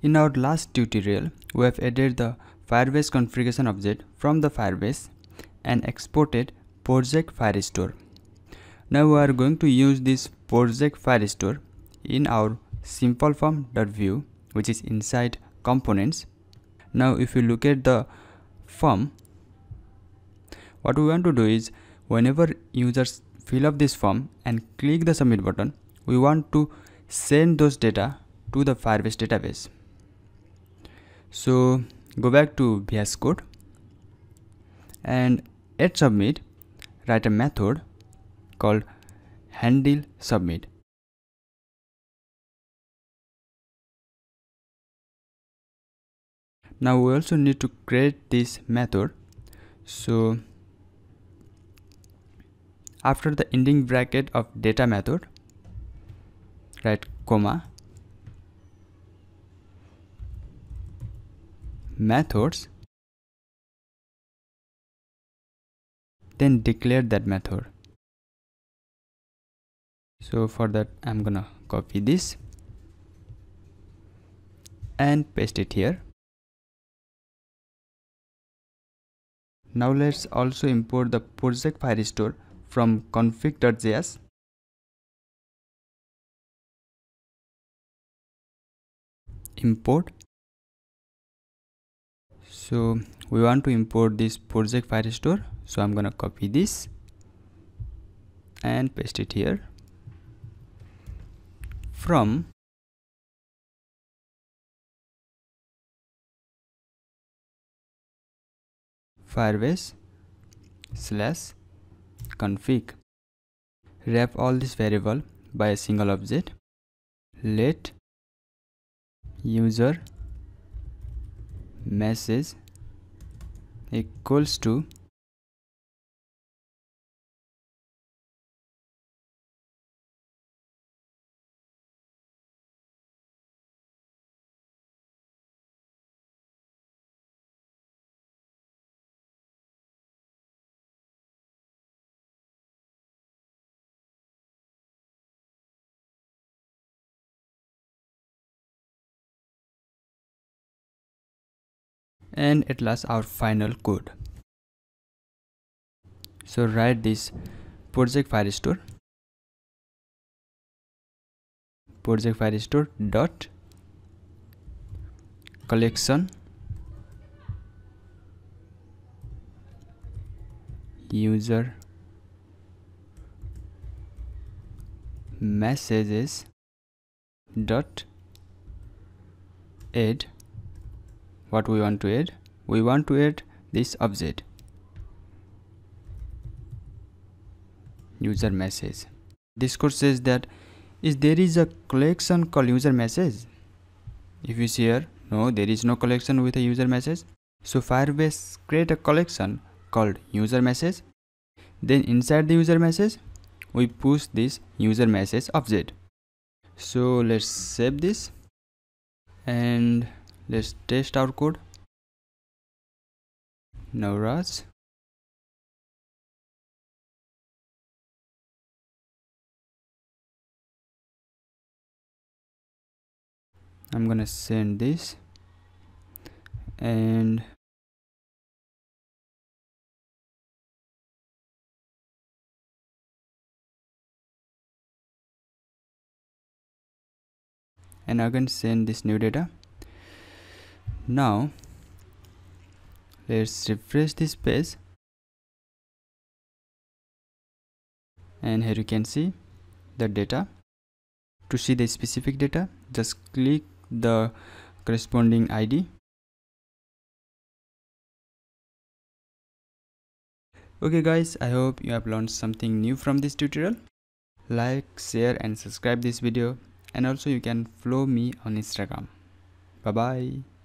In our last tutorial, we have added the Firebase configuration object from the Firebase and exported project Firestore. Now we are going to use this project Firestore in our simpleform.vue which is inside components. Now if you look at the form, what we want to do is whenever users fill up this form and click the submit button, we want to send those data to the Firebase database. So go back to VS Code and at submit write a method called handle submit. Now we also need to create this method. So after the ending bracket of data method write comma methods then declare that method. So for that I'm gonna copy this and paste it here. Now let's also import the project firestore from config.js import so we want to import this project firestore so i'm gonna copy this and paste it here. From firebase slash config. Wrap all this variable by a single object. Let user message equals to and at last our final code. So write this project firestore project firestore dot collection user messages dot add what we want to add? We want to add this object. User message. This code says that is there is a collection called user message if you see here no there is no collection with a user message. So firebase create a collection called user message. Then inside the user message we push this user message object. So let's save this. And let's test our code. Rush. I'm gonna send this. And and again send this new data now let's refresh this page. And here you can see the data. To see the specific data just click the corresponding id okay guys i hope you have learned something new from this tutorial. Like share and subscribe this video. And also you can follow me on instagram. Bye bye